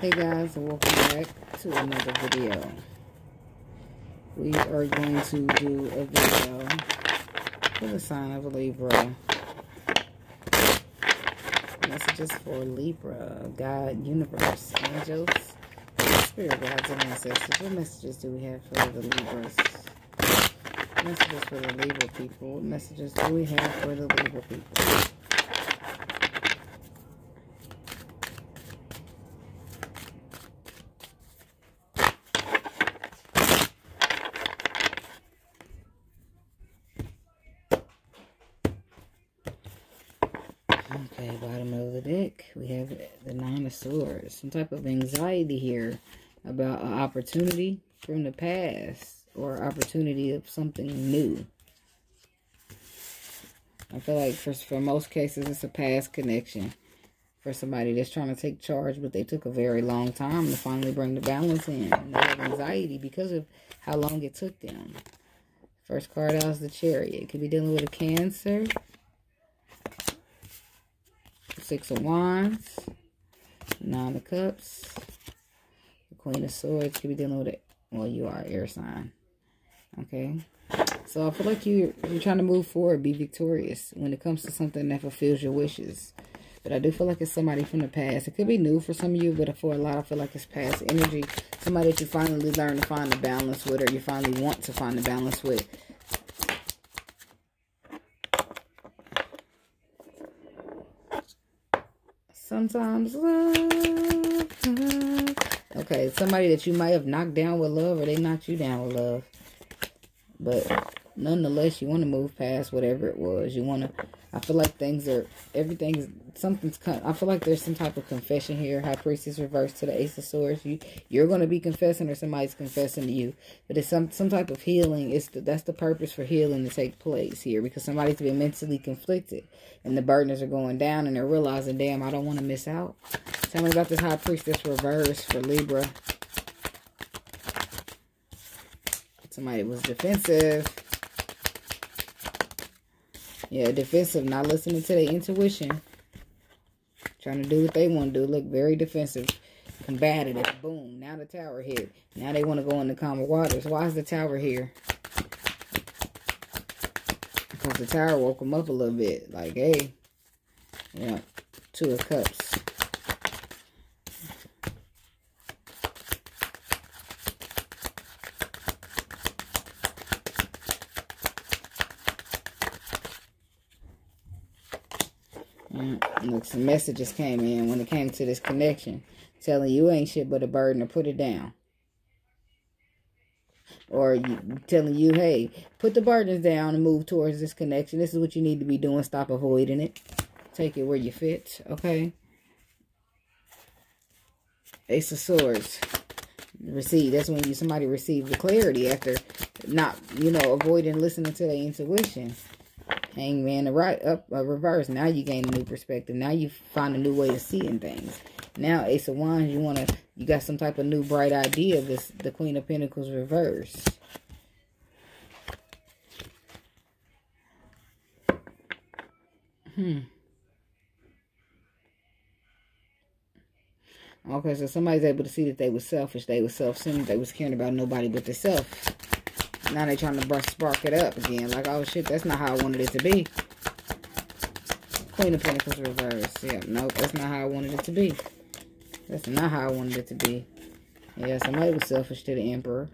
Hey guys, and welcome back to another video. We are going to do a video for the sign of Libra. Messages for Libra, God, universe, angels, spirit guides, and ancestors. What messages do we have for the Libras? Messages for the Libra people. What messages do we have for the Libra people? Okay, bottom of the deck, we have the Nine of Swords. Some type of anxiety here about an opportunity from the past or opportunity of something new. I feel like for, for most cases, it's a past connection for somebody that's trying to take charge, but they took a very long time to finally bring the balance in. They have anxiety because of how long it took them. First card out is the Chariot. Could be dealing with a Cancer. Six of Wands, Nine of Cups, the Queen of Swords. Could be dealing with it. Well, you are air sign. Okay. So I feel like you you're trying to move forward, be victorious when it comes to something that fulfills your wishes. But I do feel like it's somebody from the past. It could be new for some of you, but for a lot, I feel like it's past energy. Somebody that you finally learn to find the balance with, or you finally want to find the balance with. Sometimes love. Okay, somebody that you might have knocked down with love or they knocked you down with love. But nonetheless, you want to move past whatever it was. You want to, I feel like things are, everything's, something's, cut. I feel like there's some type of confession here. High Priestess reversed to the Ace of Swords. You, you're going to be confessing or somebody's confessing to you. But it's some, some type of healing. It's the, That's the purpose for healing to take place here. Because somebody's been mentally conflicted. And the burdens are going down and they're realizing, damn, I don't want to miss out. Tell me about this High Priestess reverse for Libra. Somebody was defensive. Yeah, defensive, not listening to their intuition. Trying to do what they want to do. Look very defensive. Combative. Boom. Now the tower hit. Now they want to go into calmer waters. Why is the tower here? Because the tower woke them up a little bit. Like, hey. Yeah. Two of cups. Look, some messages came in when it came to this connection. Telling you ain't shit but a burden to put it down. Or you, telling you, hey, put the burdens down and move towards this connection. This is what you need to be doing. Stop avoiding it. Take it where you fit, okay? Ace of Swords. Receive. That's when you somebody receive the clarity after not, you know, avoiding listening to their intuition. Hangman, a right up a reverse. Now you gain a new perspective. Now you find a new way of seeing things. Now Ace of Wands, you wanna you got some type of new bright idea. This the Queen of Pentacles reverse. Hmm. Okay, so somebody's able to see that they were selfish, they were self-centered, they was caring about nobody but themselves. Now they're trying to spark it up again. Like, oh shit, that's not how I wanted it to be. Queen of Pentacles reverse. Yeah, nope, that's not how I wanted it to be. That's not how I wanted it to be. Yeah, somebody was selfish to the Emperor.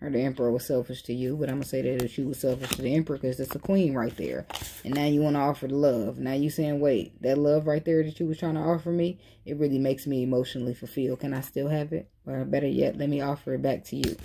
Or the Emperor was selfish to you, but I'm going to say that she was selfish to the Emperor because it's a queen right there. And now you want to offer the love. Now you saying, wait, that love right there that you was trying to offer me, it really makes me emotionally fulfilled. Can I still have it? Or better yet, let me offer it back to you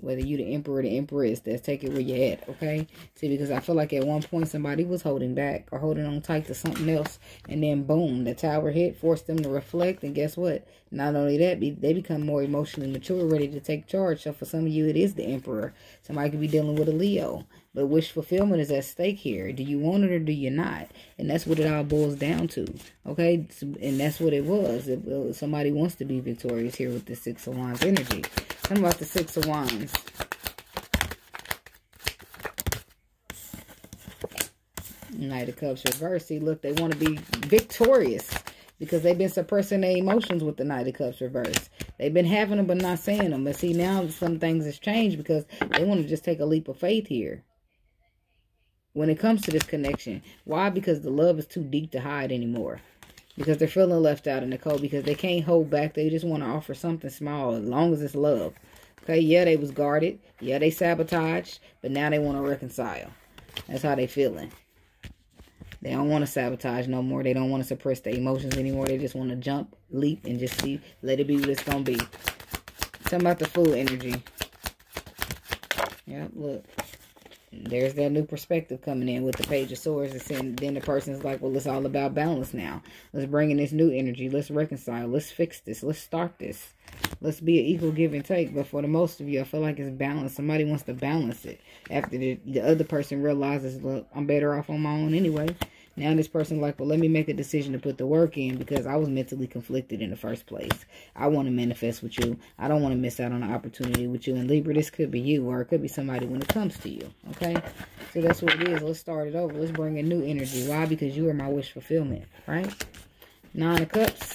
whether you the emperor or the empress that's take it where you're at okay? See because i feel like at one point somebody was holding back or holding on tight to something else and then boom the tower hit forced them to reflect and guess what? Not only that they become more emotionally mature ready to take charge. So for some of you it is the emperor. Somebody could be dealing with a leo but wish fulfillment is at stake here. Do you want it or do you not? And that's what it all boils down to. Okay? And that's what it was. Somebody wants to be victorious here with the Six of Wands energy. Me about the Six of Wands. Knight of Cups reverse. See, look, they want to be victorious. because they've been suppressing their emotions with the Knight of Cups reverse. They've been having them but not saying them. But see, now some things has changed because they want to just take a leap of faith here. When it comes to this connection. Why? Because the love is too deep to hide anymore. Because they're feeling left out in the cold. Because they can't hold back. They just want to offer something small as long as it's love. Okay, yeah, they was guarded. Yeah, they sabotaged. But now they want to reconcile. That's how they feeling. They don't want to sabotage no more. They don't want to suppress their emotions anymore. They just want to jump, leap, and just see, let it be what it's going to be. Talking about the fool energy. Yep, look. There's that new perspective coming in with the Page of Swords. And then the person's like, well, it's all about balance now. Let's bring in this new energy. Let's reconcile. Let's fix this. Let's start this. Let's be an equal give and take. But for the most of you, I feel like it's balanced. Somebody wants to balance it. After the, the other person realizes, look, I'm better off on my own anyway. Now this person like, well, let me make a decision to put the work in because I was mentally conflicted in the first place. I want to manifest with you. I don't want to miss out on an opportunity with you. And Libra, this could be you or it could be somebody when it comes to you. Okay? So that's what it is. Let's start it over. Let's bring a new energy. Why? Because you are my wish fulfillment. Right? Nine of Cups.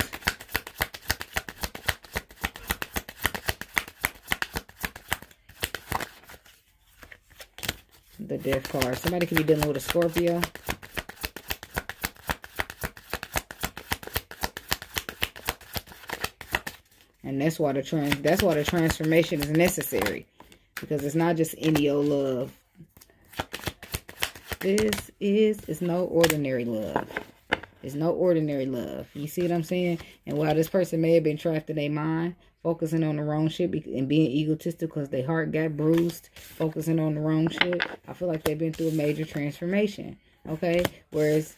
The death card. Somebody could be dealing with a Scorpio. And that's why the trans that's why the transformation is necessary. Because it's not just any old love. This is it's no ordinary love. It's no ordinary love. You see what I'm saying? And while this person may have been trapped in their mind, focusing on the wrong shit and being egotistic because their heart got bruised, focusing on the wrong shit, I feel like they've been through a major transformation. Okay? Whereas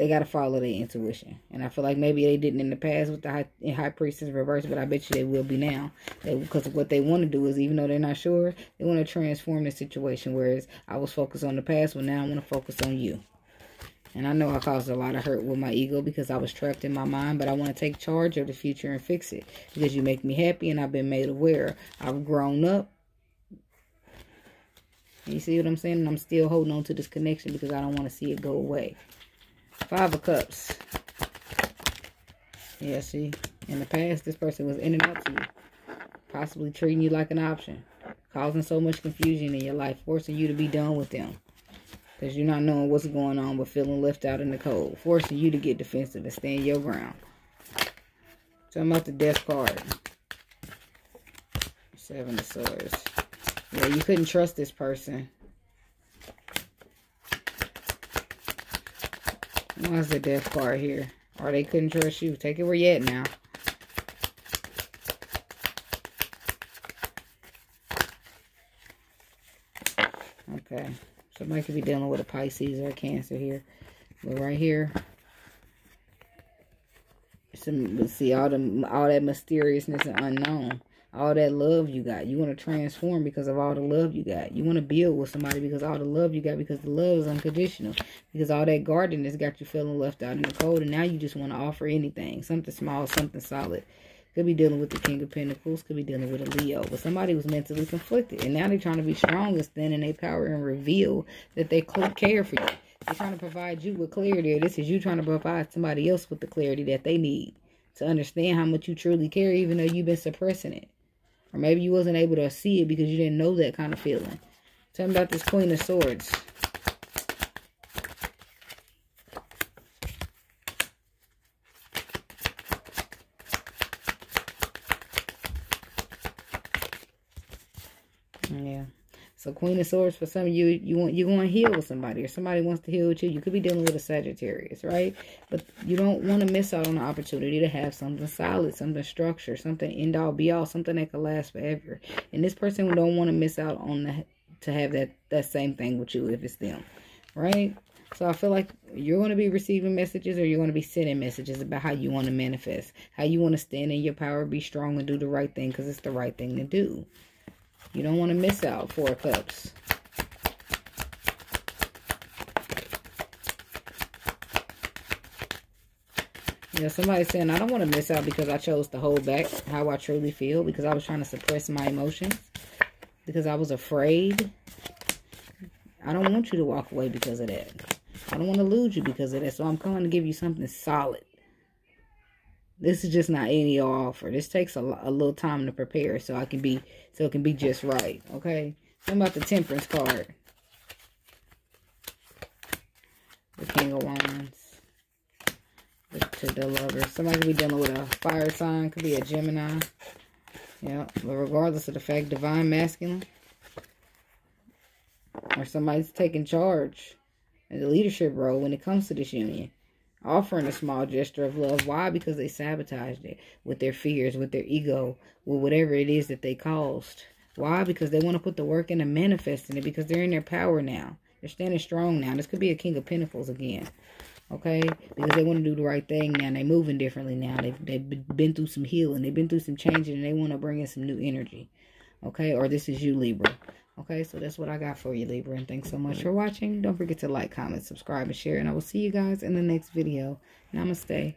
they got to follow their intuition. And I feel like maybe they didn't in the past with the high, high priestess reverse, but I bet you they will be now. Because what they want to do is, even though they're not sure, they want to transform the situation. Whereas I was focused on the past, but now I want to focus on you. And I know I caused a lot of hurt with my ego because I was trapped in my mind, but I want to take charge of the future and fix it because you make me happy and I've been made aware. I've grown up. You see what I'm saying? And I'm still holding on to this connection because I don't want to see it go away. Five of Cups. Yeah, see, in the past, this person was in and out to you. Possibly treating you like an option. Causing so much confusion in your life. Forcing you to be done with them. Because you're not knowing what's going on but feeling left out in the cold. Forcing you to get defensive and stand your ground. Talking about the death card. Seven of Swords. Yeah, you couldn't trust this person. Why's the death card here? Or they couldn't trust you. Take it where you at now. Okay. Somebody could be dealing with a Pisces or a Cancer here. But right here, some see all the all that mysteriousness and unknown all that love you got. You want to transform because of all the love you got. You want to build with somebody because all the love you got because the love is unconditional. Because all that garden has got you feeling left out in the cold and now you just want to offer anything. Something small, something solid. Could be dealing with the King of Pentacles. Could be dealing with a Leo. But somebody was mentally conflicted. And now they're trying to be strong and stand in their power and reveal that they care for you. They're trying to provide you with clarity. Or this is you trying to provide somebody else with the clarity that they need. To understand how much you truly care even though you've been suppressing it. Or maybe you wasn't able to see it because you didn't know that kind of feeling. Tell me about this Queen of Swords. Yeah. So Queen of Swords, for some of you, you want you want to heal with somebody, or somebody wants to heal with you. You could be dealing with a Sagittarius, right? But you don't want to miss out on the opportunity to have something solid, something structured, something end all be all, something that can last forever. And this person don't want to miss out on the to have that that same thing with you if it's them, right? So I feel like you're going to be receiving messages or you're going to be sending messages about how you want to manifest, how you want to stand in your power, be strong, and do the right thing because it's the right thing to do. You don't want to miss out four cups. Yeah, somebody's saying, I don't want to miss out because I chose to hold back how I truly feel because I was trying to suppress my emotions because I was afraid. I don't want you to walk away because of that. I don't want to lose you because of that. So I'm coming to give you something solid. This is just not any offer. This takes a, a little time to prepare so I can be so it can be just right. Okay. Something about the temperance card. The King of Wands. The, To the lover. Somebody could be dealing with a fire sign. Could be a Gemini. Yeah. But regardless of the fact, divine masculine. Or somebody's taking charge in the leadership role when it comes to this union offering a small gesture of love. Why? Because they sabotaged it with their fears, with their ego, with whatever it is that they caused. Why? Because they want to put the work in into manifesting it because they're in their power now. They're standing strong now. This could be a King of Pentacles again. Okay? Because they want to do the right thing now. They're moving differently now. They've, they've been through some healing. They've been through some changing and they want to bring in some new energy. Okay? Or this is you, Libra. Okay, so that's what I got for you, Libra. And thanks so much for watching. Don't forget to like, comment, subscribe, and share. And I will see you guys in the next video. Namaste.